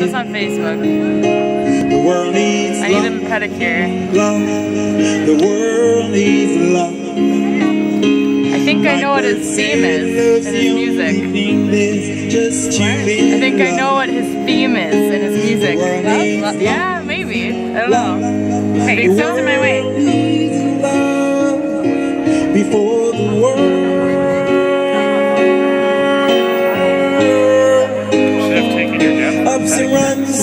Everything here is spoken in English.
on Facebook. The world needs I need a love, pedicure. love. The world needs love. I think I know what his theme is in his music. I think I know what his theme is in his music. Yeah, maybe. I don't know. Hey, so in my way. Before the world it runs